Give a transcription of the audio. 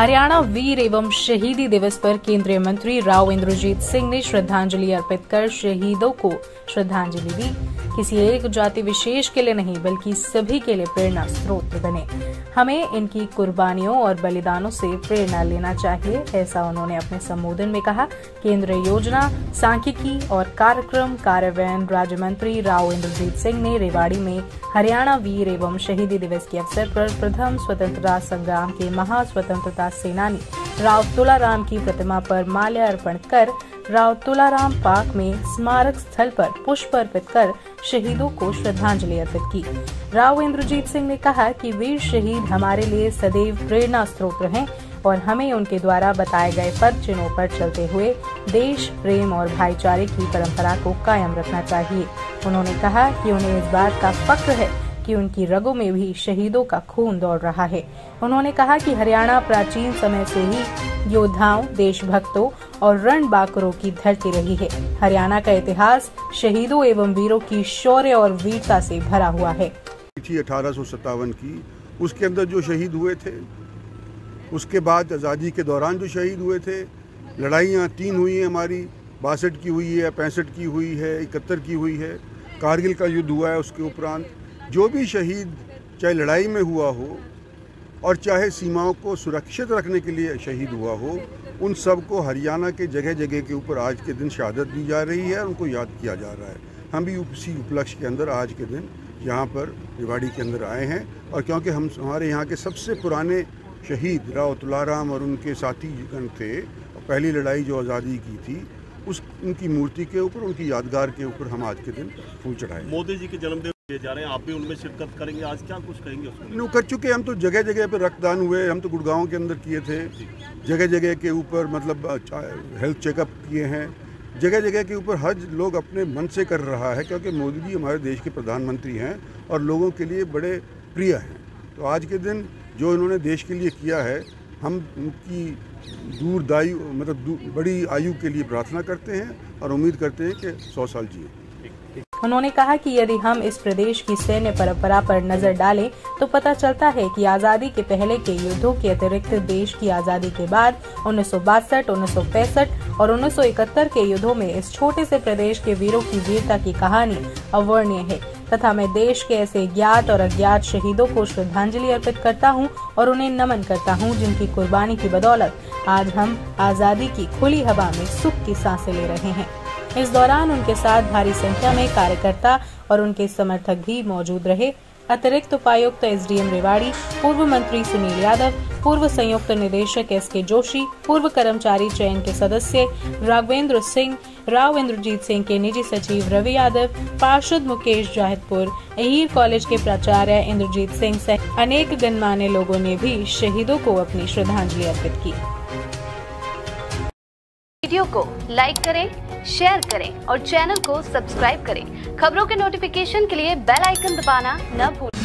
हरियाणा वीर एवं शहीदी दिवस पर केंद्रीय मंत्री राव इंद्रजीत सिंह ने श्रद्धांजलि अर्पित कर शहीदों को श्रद्धांजलि दी। किसी एक जाति विशेष के लिए नहीं, बल्कि सभी के लिए प्रेरणा स्रोत बने। हमें इनकी कुर्बानियों और बलिदानों से प्रेरणा लेना चाहिए, ऐसा उन्होंने अपने संबोधन में कहा। केंद्र योजना, सांख्यिकी और कार्यक्रम कार्यान्वयन राज्य मंत्री राव इंद्रजीत सिंह ने रेवाड़ी में हरियाणा वीर एवं शहीदी दिवस के अवसर पर प्रथम स्वतंत्रता संग्राम के महा स्वतंत्रता सेनानी राव तुलाराम की प्रतिमा पर माल्यार्पण कर राव तुलाराम पार्क में स्मारक स्थल पर पुष्प अर्पित कर शहीदों को श्रद्धांजलि अर्पित की। राव इंद्रजीत सिंह ने कहा कि वीर शहीद हमारे लिए सदैव प्रेरणा स्रोत हैं और हमें उनके द्वारा बताए गए पद चिन्हों पर चलते हुए देश, प्रेम और भाईचारे की परंपरा को कायम रखना चाहिए। उन्होंने कहा कि उन्हें इस बात का फक्र है कि उनकी रगों में भी शहीदों का खून दौड़ रहा है। उन्होंने कहा कि हरियाणा प्राचीन समय से ही योद्धाओं, देशभक्तों और रणबांकुरों की धरती रही है। हरियाणा का इतिहास शहीदों एवं वीरों की शौर्य और वीरता से भरा हुआ है। अठारह सौ सत्तावन की। उसके अंदर जो शहीद हुए थे, उसके बाद आज़ादी के दौरान जो शहीद हुए थे, लड़ाइयाँ तीन हुई हैं हमारी। बासठ की हुई है, पैंसठ की हुई है, इकहत्तर की हुई है। कारगिल का युद्ध हुआ है उसके उपरांत। जो भी शहीद चाहे लड़ाई में हुआ हो और चाहे सीमाओं को सुरक्षित रखने के लिए शहीद हुआ हो, उन सबको हरियाणा के जगह जगह के ऊपर आज के दिन शहादत दी जा रही है उनको याद किया जा रहा है। हम भी उसी उपलक्ष्य के अंदर आज के दिन यहाँ पर रिवाड़ी के अंदर आए हैं और क्योंकि हम हमारे यहाँ के सबसे पुराने शहीद राव तुलाराम और उनके साथी गण थे पहली लड़ाई जो आज़ादी की थी, उस उनकी मूर्ति के ऊपर, उनकी यादगार के ऊपर हम आज के दिन फूल चढ़ाए मोदी जी के जन्मदिन जा रहे हैं आप भी उनमें शिरकत करेंगे। आज क्या कुछ कहेंगे उसमें कर चुके हम तो जगह जगह पे रक्तदान हुए हम तो गुड़गांव के अंदर किए थे। जगह जगह के ऊपर मतलब हेल्थ चेकअप किए हैं। जगह जगह के ऊपर हज लोग अपने मन से कर रहा है क्योंकि मोदी जी हमारे देश के प्रधानमंत्री हैं और लोगों के लिए बड़े प्रिय हैं। तो आज के दिन जो इन्होंने देश के लिए किया है हम उनकी दूरदायु मतलब दूर, बड़ी आयु के लिए प्रार्थना करते हैं और उम्मीद करते हैं कि सौ साल जिए। उन्होंने कहा कि यदि हम इस प्रदेश की सैन्य परंपरा पर नज़र डालें तो पता चलता है कि आज़ादी के पहले के युद्धों के अतिरिक्त देश की आज़ादी के बाद उन्नीस उन्नीस और 1971 के युद्धों में इस छोटे से प्रदेश के वीरों की वीरता की कहानी अवर्णीय है। तथा मैं देश के ऐसे ज्ञात और अज्ञात शहीदों को श्रद्धांजलि अर्पित करता हूँ और उन्हें नमन करता हूँ, जिनकी कुर्बानी की बदौलत आज हम आज़ादी की खुली हवा में सुख की साँसें ले रहे हैं। इस दौरान उनके साथ भारी संख्या में कार्यकर्ता और उनके समर्थक भी मौजूद रहे। अतिरिक्त उपायुक्त एस डी एम रेवाड़ी, पूर्व मंत्री सुनील यादव, पूर्व संयुक्त निदेशक एस के जोशी, पूर्व कर्मचारी चयन के सदस्य राघवेंद्र सिंह, राव इंद्रजीत सिंह के निजी सचिव रवि यादव, पार्षद मुकेश जाहिदपुर अहीर कॉलेज के प्राचार्य इंद्रजीत सिंह सहित अनेक गणमान्य लोगों ने भी शहीदों को अपनी श्रद्धांजलि अर्पित की। वीडियो को लाइक करें, शेयर करें और चैनल को सब्सक्राइब करें। खबरों के नोटिफिकेशन के लिए बेल आइकन दबाना न भूलें।